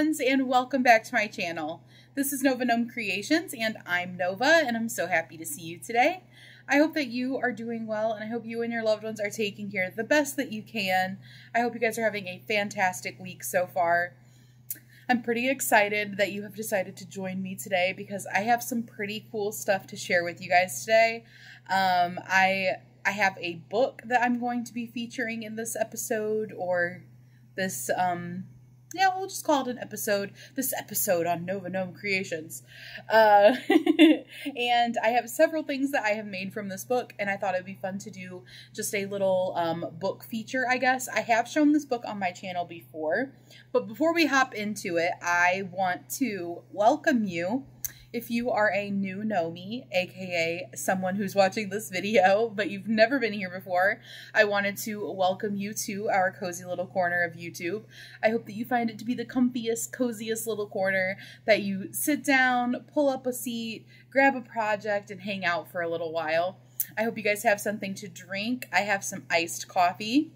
friends, and welcome back to my channel. This is Nova Gnome Creations, and I'm Nova, and I'm so happy to see you today. I hope that you are doing well, and I hope you and your loved ones are taking care the best that you can. I hope you guys are having a fantastic week so far. I'm pretty excited that you have decided to join me today because I have some pretty cool stuff to share with you guys today. Um, I I have a book that I'm going to be featuring in this episode or this um yeah, we'll just call it an episode. This episode on Nova Gnome Creations. Uh, and I have several things that I have made from this book, and I thought it'd be fun to do just a little um, book feature, I guess. I have shown this book on my channel before, but before we hop into it, I want to welcome you if you are a new Nomi, aka someone who's watching this video, but you've never been here before, I wanted to welcome you to our cozy little corner of YouTube. I hope that you find it to be the comfiest, coziest little corner that you sit down, pull up a seat, grab a project, and hang out for a little while. I hope you guys have something to drink. I have some iced coffee.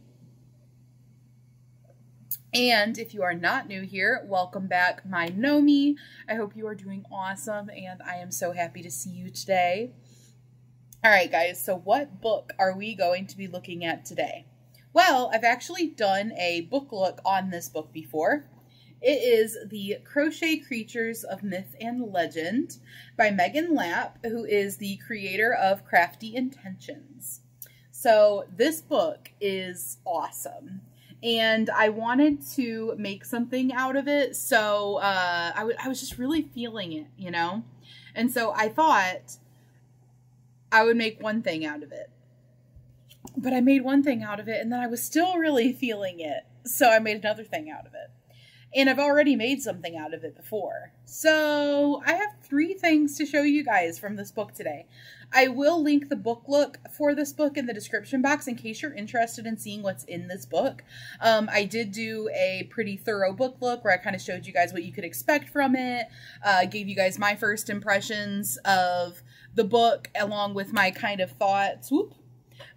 And if you are not new here, welcome back, my Nomi. I hope you are doing awesome, and I am so happy to see you today. All right, guys, so what book are we going to be looking at today? Well, I've actually done a book look on this book before. It is The Crochet Creatures of Myth and Legend by Megan Lapp, who is the creator of Crafty Intentions. So this book is awesome and I wanted to make something out of it. So uh, I, I was just really feeling it, you know? And so I thought I would make one thing out of it. But I made one thing out of it, and then I was still really feeling it. So I made another thing out of it. And I've already made something out of it before. So I have three things to show you guys from this book today. I will link the book look for this book in the description box in case you're interested in seeing what's in this book. Um, I did do a pretty thorough book look where I kind of showed you guys what you could expect from it, uh, gave you guys my first impressions of the book along with my kind of thoughts, whoop,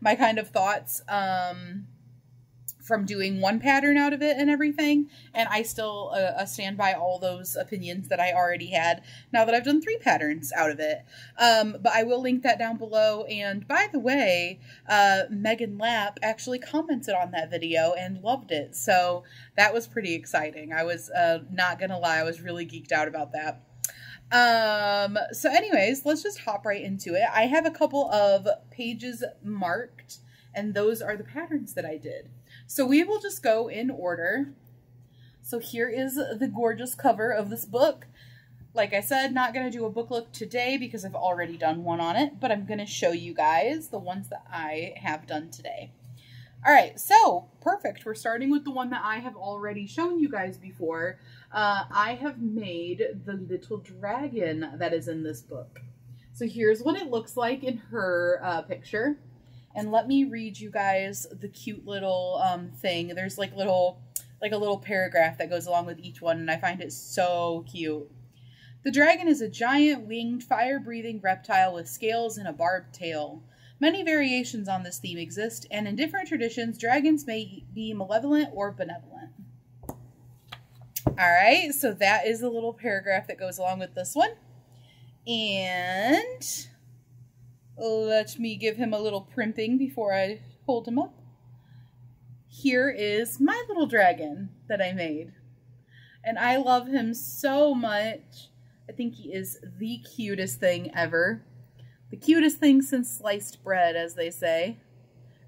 my kind of thoughts, um, from doing one pattern out of it and everything. And I still uh, uh, stand by all those opinions that I already had now that I've done three patterns out of it. Um, but I will link that down below. And by the way, uh, Megan Lapp actually commented on that video and loved it. So that was pretty exciting. I was uh, not going to lie, I was really geeked out about that. Um, so anyways, let's just hop right into it. I have a couple of pages marked and those are the patterns that I did. So we will just go in order. So here is the gorgeous cover of this book. Like I said, not going to do a book look today because I've already done one on it, but I'm going to show you guys the ones that I have done today. All right, so perfect. We're starting with the one that I have already shown you guys before. Uh, I have made the little dragon that is in this book. So here's what it looks like in her uh, picture. And let me read you guys the cute little um, thing. There's like little, like a little paragraph that goes along with each one, and I find it so cute. The dragon is a giant winged, fire breathing reptile with scales and a barbed tail. Many variations on this theme exist, and in different traditions, dragons may be malevolent or benevolent. All right, so that is the little paragraph that goes along with this one. And let me give him a little primping before I hold him up. Here is my little dragon that I made. And I love him so much. I think he is the cutest thing ever. The cutest thing since sliced bread, as they say.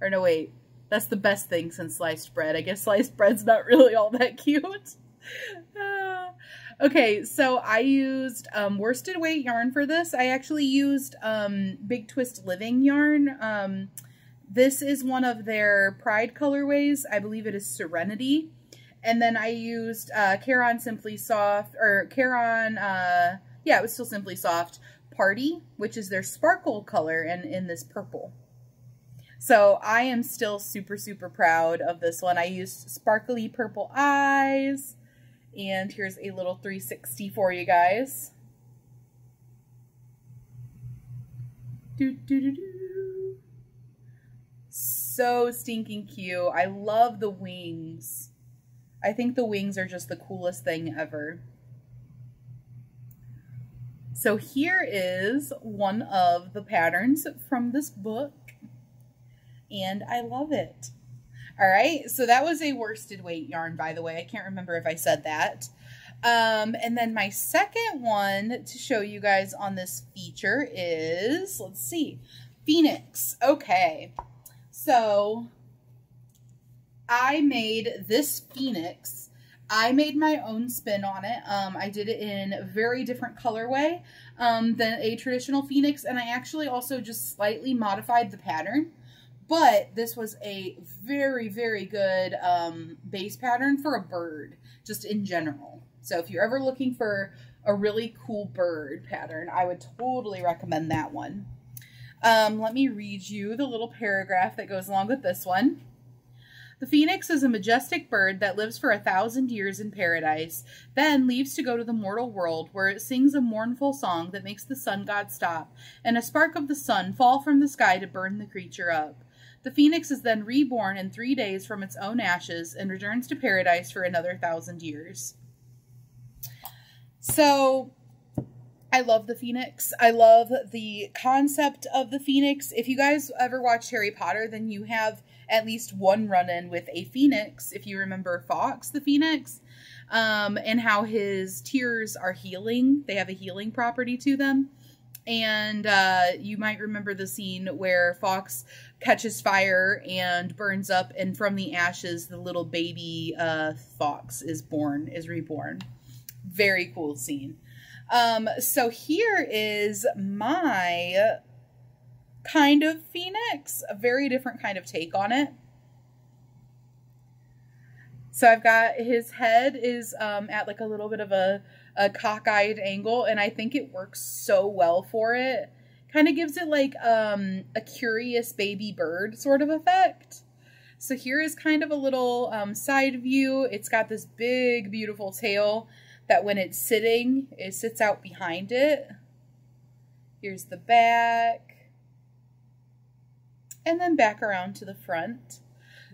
Or no, wait. That's the best thing since sliced bread. I guess sliced bread's not really all that cute. Okay, so I used um, worsted weight yarn for this. I actually used um, Big Twist Living yarn. Um, this is one of their Pride colorways. I believe it is Serenity. And then I used uh, Caron Simply Soft, or Caron, uh, yeah, it was still Simply Soft Party, which is their sparkle color and in this purple. So I am still super, super proud of this one. I used sparkly purple eyes. And here's a little 360 for you guys. Do, do, do, do. So stinking cute. I love the wings. I think the wings are just the coolest thing ever. So here is one of the patterns from this book, and I love it. All right, so that was a worsted weight yarn, by the way. I can't remember if I said that. Um, and then my second one to show you guys on this feature is, let's see, Phoenix. Okay, so I made this Phoenix. I made my own spin on it. Um, I did it in a very different colorway um, than a traditional Phoenix, and I actually also just slightly modified the pattern. But this was a very, very good um, base pattern for a bird, just in general. So if you're ever looking for a really cool bird pattern, I would totally recommend that one. Um, let me read you the little paragraph that goes along with this one. The phoenix is a majestic bird that lives for a thousand years in paradise, then leaves to go to the mortal world, where it sings a mournful song that makes the sun god stop, and a spark of the sun fall from the sky to burn the creature up. The phoenix is then reborn in three days from its own ashes and returns to paradise for another thousand years. So, I love the Phoenix. I love the concept of the Phoenix. If you guys ever watched Harry Potter, then you have at least one run in with a Phoenix. If you remember Fawkes the Phoenix, um, and how his tears are healing, they have a healing property to them. And uh, you might remember the scene where Fawkes catches fire and burns up, and from the ashes, the little baby uh, Fawkes is born, is reborn. Very cool scene. Um, so here is my kind of phoenix, a very different kind of take on it. So I've got his head is um, at like a little bit of a, a cockeyed angle, and I think it works so well for it. Kind of gives it like um, a curious baby bird sort of effect. So here is kind of a little um, side view. It's got this big, beautiful tail that when it's sitting, it sits out behind it. Here's the back. And then back around to the front.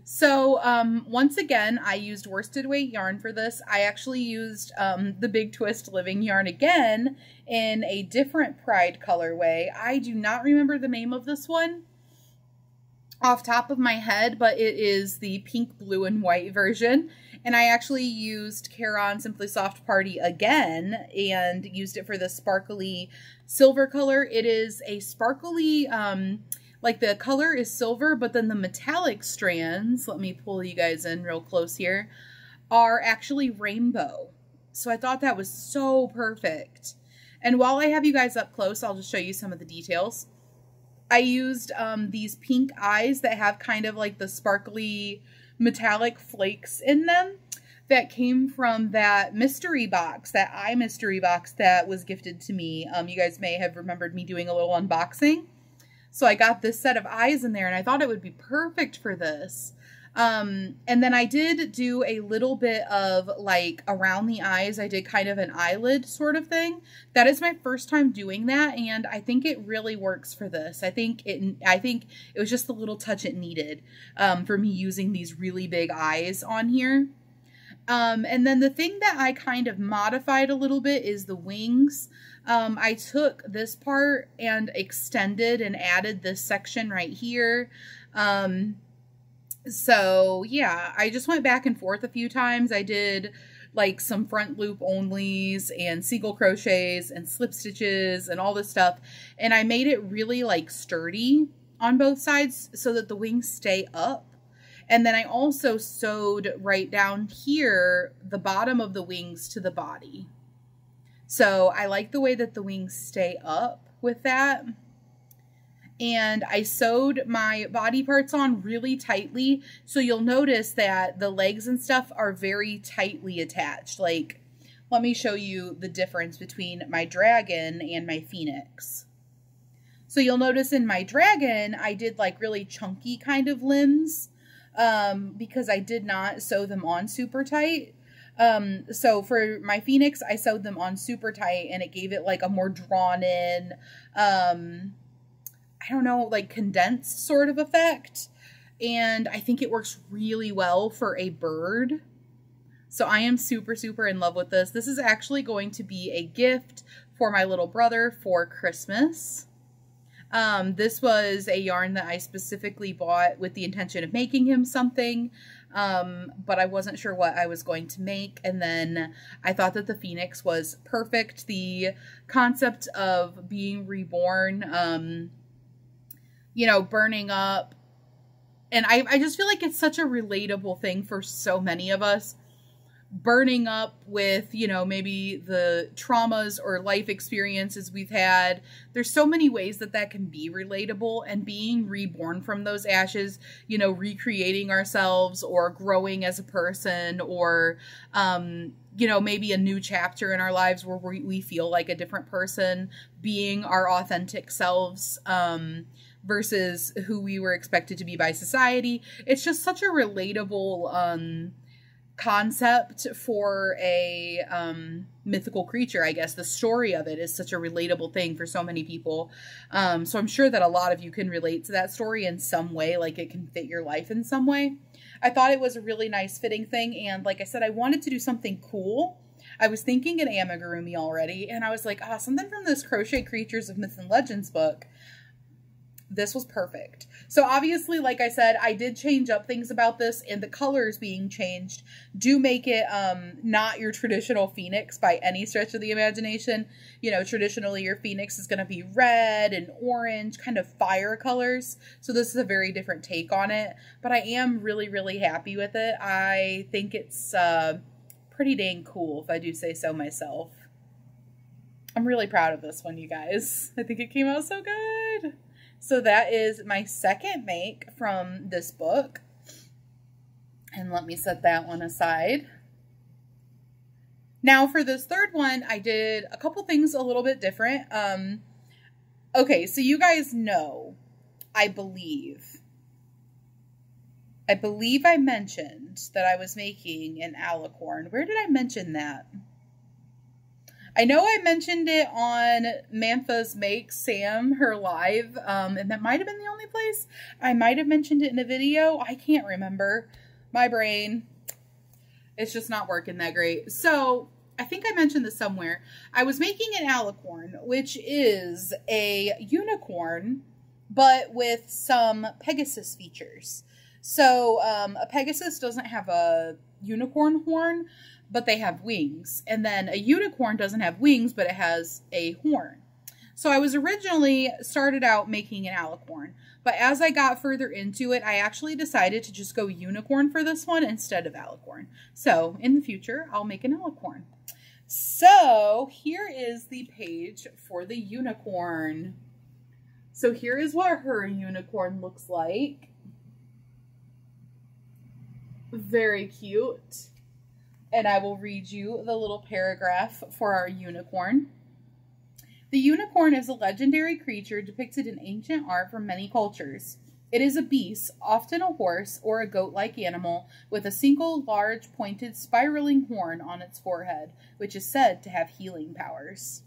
So um, once again, I used worsted weight yarn for this. I actually used um, the Big Twist Living yarn again in a different Pride colorway. I do not remember the name of this one off top of my head, but it is the pink, blue, and white version. And I actually used Caron Simply Soft Party again and used it for the sparkly silver color. It is a sparkly, um, like the color is silver, but then the metallic strands, let me pull you guys in real close here, are actually rainbow. So I thought that was so perfect. And while I have you guys up close, I'll just show you some of the details. I used um, these pink eyes that have kind of like the sparkly metallic flakes in them that came from that mystery box, that eye mystery box that was gifted to me. Um, you guys may have remembered me doing a little unboxing. So I got this set of eyes in there and I thought it would be perfect for this. Um, and then I did do a little bit of like around the eyes. I did kind of an eyelid sort of thing. That is my first time doing that. And I think it really works for this. I think it, I think it was just the little touch it needed, um, for me using these really big eyes on here. Um, and then the thing that I kind of modified a little bit is the wings. Um, I took this part and extended and added this section right here. Um, so yeah, I just went back and forth a few times. I did like some front loop onlys and single crochets and slip stitches and all this stuff. And I made it really like sturdy on both sides so that the wings stay up. And then I also sewed right down here the bottom of the wings to the body. So I like the way that the wings stay up with that and I sewed my body parts on really tightly. So you'll notice that the legs and stuff are very tightly attached. Like, let me show you the difference between my dragon and my phoenix. So you'll notice in my dragon, I did like really chunky kind of limbs um, because I did not sew them on super tight. Um, so for my phoenix, I sewed them on super tight and it gave it like a more drawn in, um, I don't know, like condensed sort of effect. And I think it works really well for a bird. So I am super, super in love with this. This is actually going to be a gift for my little brother for Christmas. Um, this was a yarn that I specifically bought with the intention of making him something, um, but I wasn't sure what I was going to make. And then I thought that the Phoenix was perfect. The concept of being reborn, um, you know, burning up. And I, I just feel like it's such a relatable thing for so many of us burning up with, you know, maybe the traumas or life experiences we've had. There's so many ways that that can be relatable and being reborn from those ashes, you know, recreating ourselves or growing as a person or, um, you know, maybe a new chapter in our lives where we, we feel like a different person, being our authentic selves. Um, versus who we were expected to be by society. It's just such a relatable um concept for a um, mythical creature, I guess. The story of it is such a relatable thing for so many people. Um, so I'm sure that a lot of you can relate to that story in some way, like it can fit your life in some way. I thought it was a really nice fitting thing. And like I said, I wanted to do something cool. I was thinking an amigurumi already, and I was like, ah, oh, something from this Crochet Creatures of Myth and Legends book this was perfect. So obviously, like I said, I did change up things about this and the colors being changed do make it um not your traditional phoenix by any stretch of the imagination. You know, traditionally your phoenix is going to be red and orange, kind of fire colors. So this is a very different take on it, but I am really really happy with it. I think it's uh pretty dang cool if I do say so myself. I'm really proud of this one, you guys. I think it came out so good. So that is my second make from this book. And let me set that one aside. Now for this third one, I did a couple things a little bit different. Um, okay, so you guys know, I believe, I believe I mentioned that I was making an alicorn. Where did I mention that? I know I mentioned it on Mantha's Make Sam, her live, um, and that might have been the only place. I might have mentioned it in a video. I can't remember. My brain, it's just not working that great. So I think I mentioned this somewhere. I was making an alicorn, which is a unicorn, but with some Pegasus features. So um, a Pegasus doesn't have a unicorn horn, but they have wings. And then a unicorn doesn't have wings, but it has a horn. So I was originally started out making an alicorn, but as I got further into it, I actually decided to just go unicorn for this one instead of alicorn. So in the future, I'll make an alicorn. So here is the page for the unicorn. So here is what her unicorn looks like. Very cute and I will read you the little paragraph for our unicorn. The unicorn is a legendary creature depicted in ancient art from many cultures. It is a beast, often a horse or a goat like animal, with a single large pointed spiraling horn on its forehead, which is said to have healing powers.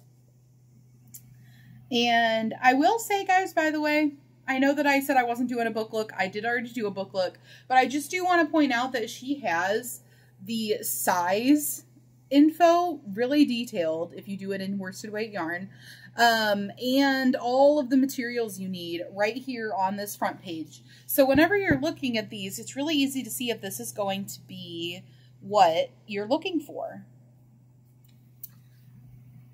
And I will say, guys, by the way, I know that I said I wasn't doing a book look. I did already do a book look, but I just do want to point out that she has the size info really detailed if you do it in worsted weight yarn. Um, and all of the materials you need right here on this front page. So whenever you're looking at these it's really easy to see if this is going to be what you're looking for.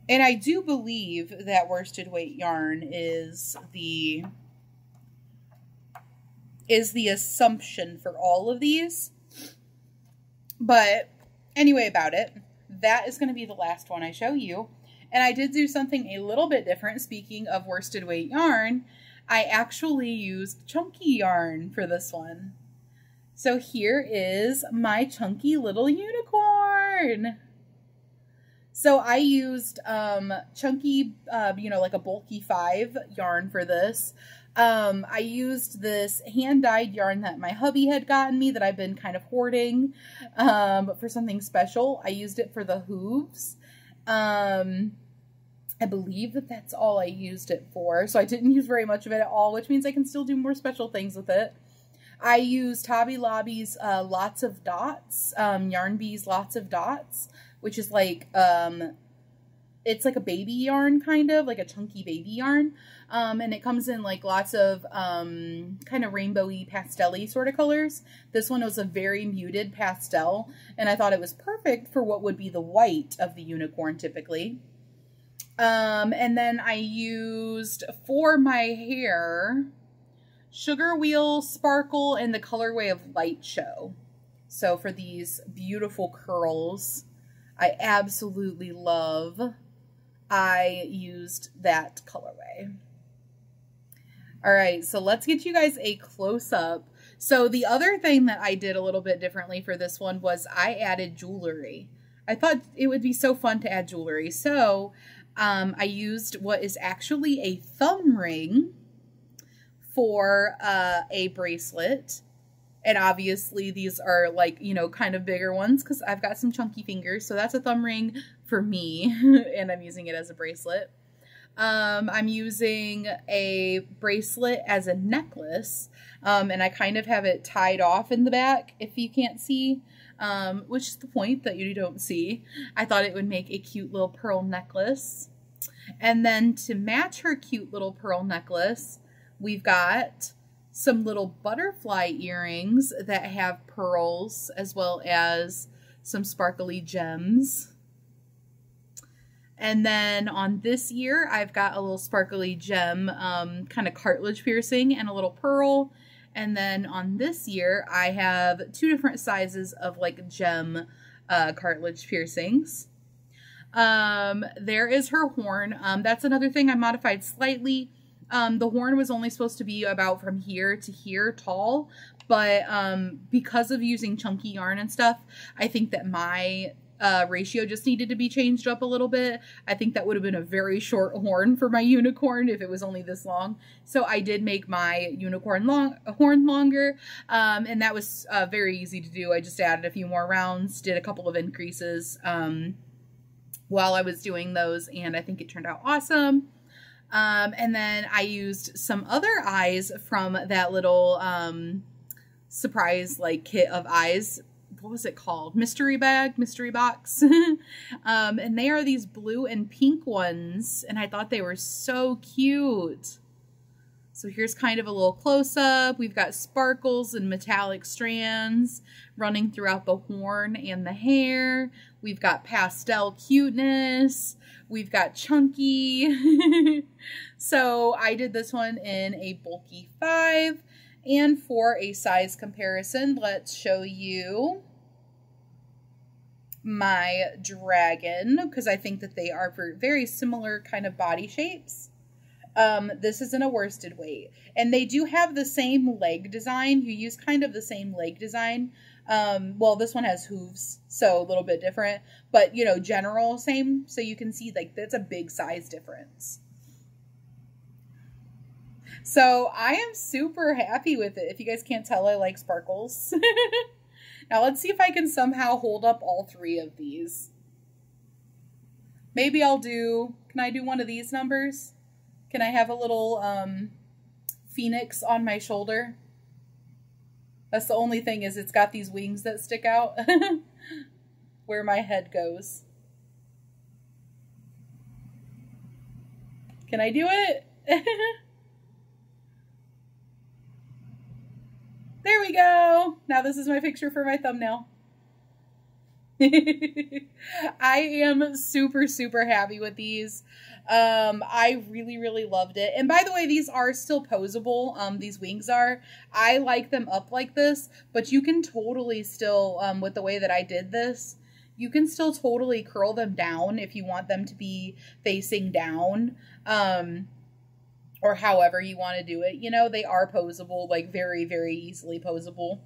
And I do believe that worsted weight yarn is the is the assumption for all of these but anyway, about it, that is going to be the last one I show you. And I did do something a little bit different. Speaking of worsted weight yarn, I actually used chunky yarn for this one. So here is my chunky little unicorn. So I used um, chunky, uh, you know, like a bulky five yarn for this. Um, I used this hand-dyed yarn that my hubby had gotten me that I've been kind of hoarding um, for something special. I used it for the hooves. Um, I believe that that's all I used it for. So I didn't use very much of it at all, which means I can still do more special things with it. I used Hobby Lobby's uh, Lots of Dots, um, Yarn Bees Lots of Dots, which is like, um, it's like a baby yarn kind of, like a chunky baby yarn. Um, and it comes in like lots of um, kind of rainbowy pastel sort of colors. This one was a very muted pastel, and I thought it was perfect for what would be the white of the unicorn typically. Um, and then I used for my hair Sugar Wheel Sparkle in the colorway of Light Show. So for these beautiful curls, I absolutely love, I used that colorway. All right, so let's get you guys a close up. So the other thing that I did a little bit differently for this one was I added jewelry. I thought it would be so fun to add jewelry. So um, I used what is actually a thumb ring for uh, a bracelet. And obviously these are like, you know, kind of bigger ones because I've got some chunky fingers. So that's a thumb ring for me and I'm using it as a bracelet. Um, I'm using a bracelet as a necklace, um, and I kind of have it tied off in the back, if you can't see, um, which is the point that you don't see. I thought it would make a cute little pearl necklace. And then to match her cute little pearl necklace, we've got some little butterfly earrings that have pearls as well as some sparkly gems. And then on this year, I've got a little sparkly gem um, kind of cartilage piercing and a little pearl. And then on this year, I have two different sizes of like gem uh, cartilage piercings. Um, there is her horn. Um, that's another thing I modified slightly. Um, the horn was only supposed to be about from here to here tall, but um, because of using chunky yarn and stuff, I think that my uh, ratio just needed to be changed up a little bit. I think that would have been a very short horn for my unicorn if it was only this long. So I did make my unicorn long horn longer, um, and that was uh, very easy to do. I just added a few more rounds, did a couple of increases um, while I was doing those, and I think it turned out awesome. Um, and then I used some other eyes from that little um, surprise like kit of eyes what was it called? Mystery bag, mystery box. um, and they are these blue and pink ones. And I thought they were so cute. So here's kind of a little close up. We've got sparkles and metallic strands running throughout the horn and the hair. We've got pastel cuteness. We've got chunky. so I did this one in a bulky five. And for a size comparison, let's show you my dragon because I think that they are for very similar kind of body shapes. Um, this is in a worsted weight. And they do have the same leg design. You use kind of the same leg design. Um, well, this one has hooves, so a little bit different. But, you know, general same. So you can see, like, that's a big size difference. So I am super happy with it. If you guys can't tell, I like sparkles. Now let's see if I can somehow hold up all three of these. Maybe I'll do, can I do one of these numbers? Can I have a little um, phoenix on my shoulder? That's the only thing is it's got these wings that stick out where my head goes. Can I do it? There we go. Now this is my picture for my thumbnail. I am super, super happy with these. Um, I really, really loved it. And by the way, these are still posable. Um, these wings are. I like them up like this, but you can totally still, um, with the way that I did this, you can still totally curl them down if you want them to be facing down. Um, or however you want to do it. You know, they are posable, like very, very easily posable.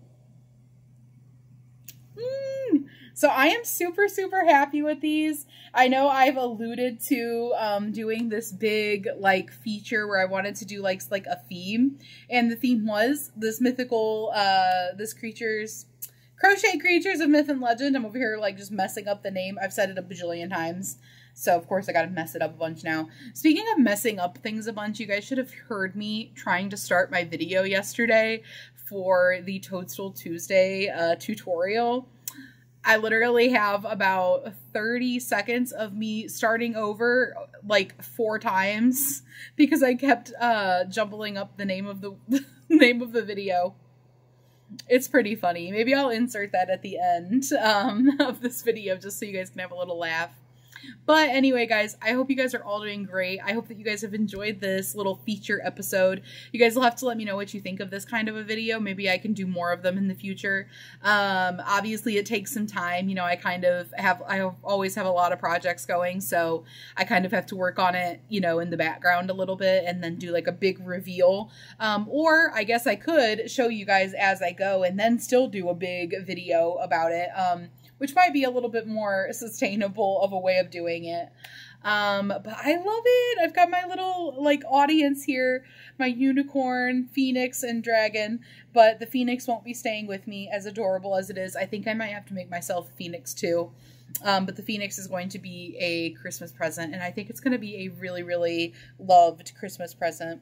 Mm. So I am super, super happy with these. I know I've alluded to um, doing this big like feature where I wanted to do like like a theme, and the theme was this mythical, uh, this creature's crochet creatures of myth and legend. I'm over here like just messing up the name. I've said it a bajillion times. So, of course, I got to mess it up a bunch now. Speaking of messing up things a bunch, you guys should have heard me trying to start my video yesterday for the Toadstool Tuesday uh, tutorial. I literally have about 30 seconds of me starting over like four times because I kept uh, jumbling up the name of the name of the video. It's pretty funny. Maybe I'll insert that at the end um, of this video just so you guys can have a little laugh. But anyway, guys, I hope you guys are all doing great. I hope that you guys have enjoyed this little feature episode. You guys will have to let me know what you think of this kind of a video. Maybe I can do more of them in the future. Um, obviously, it takes some time. You know, I kind of have, I always have a lot of projects going, so I kind of have to work on it, you know, in the background a little bit and then do like a big reveal. Um, or I guess I could show you guys as I go and then still do a big video about it. Um, which might be a little bit more sustainable of a way of doing it. Um, but I love it. I've got my little like audience here, my unicorn, phoenix, and dragon. But the phoenix won't be staying with me, as adorable as it is. I think I might have to make myself a phoenix too. Um, but the phoenix is going to be a Christmas present, and I think it's going to be a really, really loved Christmas present.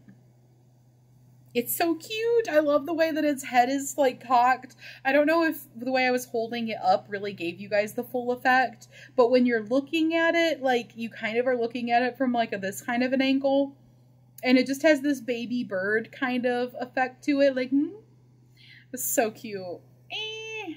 It's so cute. I love the way that its head is like cocked. I don't know if the way I was holding it up really gave you guys the full effect, but when you're looking at it, like you kind of are looking at it from like a, this kind of an angle. And it just has this baby bird kind of effect to it. Like, hmm? it's so cute. Eh.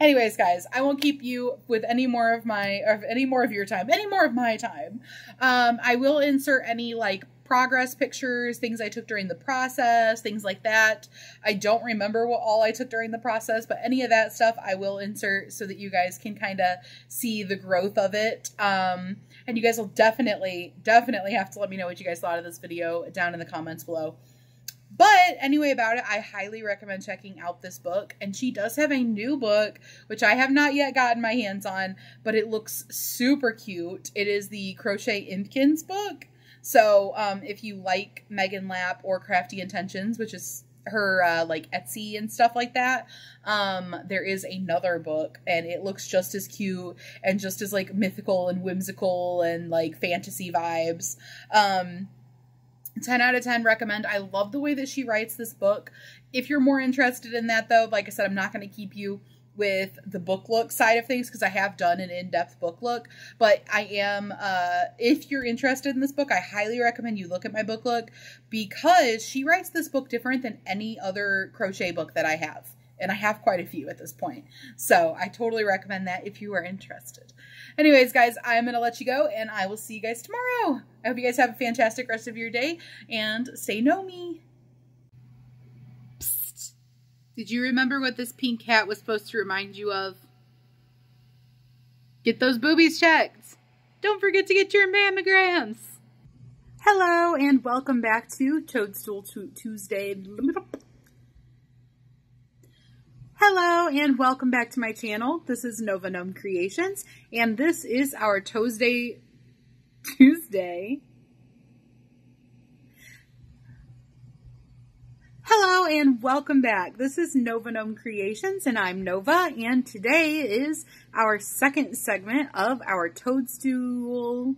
Anyways, guys, I won't keep you with any more of my, or any more of your time, any more of my time. Um, I will insert any like progress pictures, things I took during the process, things like that. I don't remember what all I took during the process, but any of that stuff I will insert so that you guys can kind of see the growth of it. Um, and you guys will definitely, definitely have to let me know what you guys thought of this video down in the comments below. But anyway, about it, I highly recommend checking out this book. And she does have a new book, which I have not yet gotten my hands on, but it looks super cute. It is the Crochet Impkins book. So um, if you like Megan Lapp or Crafty Intentions, which is her uh, like Etsy and stuff like that, um, there is another book and it looks just as cute and just as like mythical and whimsical and like fantasy vibes. Um, 10 out of 10 recommend. I love the way that she writes this book. If you're more interested in that though, like I said, I'm not going to keep you with the book look side of things because I have done an in-depth book look, but I am uh if you're interested in this book, I highly recommend you look at my book look because she writes this book different than any other crochet book that I have. And I have quite a few at this point. So I totally recommend that if you are interested. Anyways, guys, I'm going to let you go and I will see you guys tomorrow. I hope you guys have a fantastic rest of your day and say stay Nomi. Did you remember what this pink hat was supposed to remind you of? Get those boobies checked. Don't forget to get your mammograms. Hello and welcome back to Toadstool Tuesday. Hello and welcome back to my channel. This is Nova Gnome Creations and this is our Tuesday Tuesday Hello and welcome back. This is Nova Gnome Creations and I'm Nova and today is our second segment of our Toadstool